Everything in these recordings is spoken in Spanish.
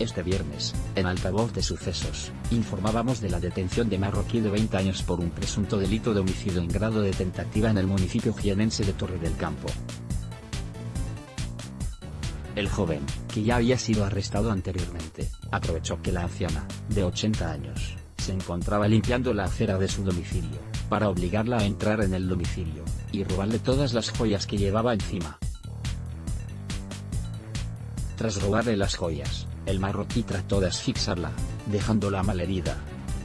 Este viernes, en altavoz de sucesos, informábamos de la detención de marroquí de 20 años por un presunto delito de homicidio en grado de tentativa en el municipio jienense de Torre del Campo. El joven, que ya había sido arrestado anteriormente, aprovechó que la anciana, de 80 años, se encontraba limpiando la acera de su domicilio, para obligarla a entrar en el domicilio, y robarle todas las joyas que llevaba encima. Tras robarle las joyas, el marroquí trató de asfixiarla, dejándola malherida.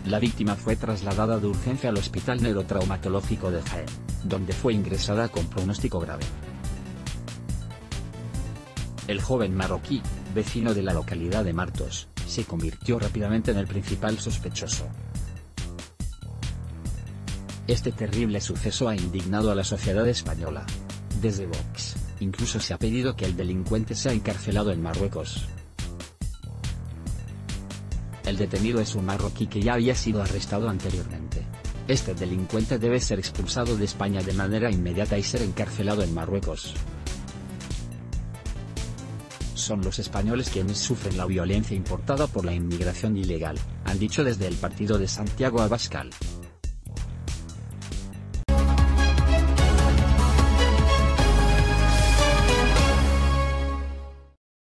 La víctima fue trasladada de urgencia al Hospital Neurotraumatológico de Jaén, donde fue ingresada con pronóstico grave. El joven marroquí, vecino de la localidad de Martos, se convirtió rápidamente en el principal sospechoso. Este terrible suceso ha indignado a la sociedad española. Desde Vox, incluso se ha pedido que el delincuente sea encarcelado en Marruecos. El detenido es un marroquí que ya había sido arrestado anteriormente. Este delincuente debe ser expulsado de España de manera inmediata y ser encarcelado en Marruecos. Son los españoles quienes sufren la violencia importada por la inmigración ilegal, han dicho desde el partido de Santiago Abascal.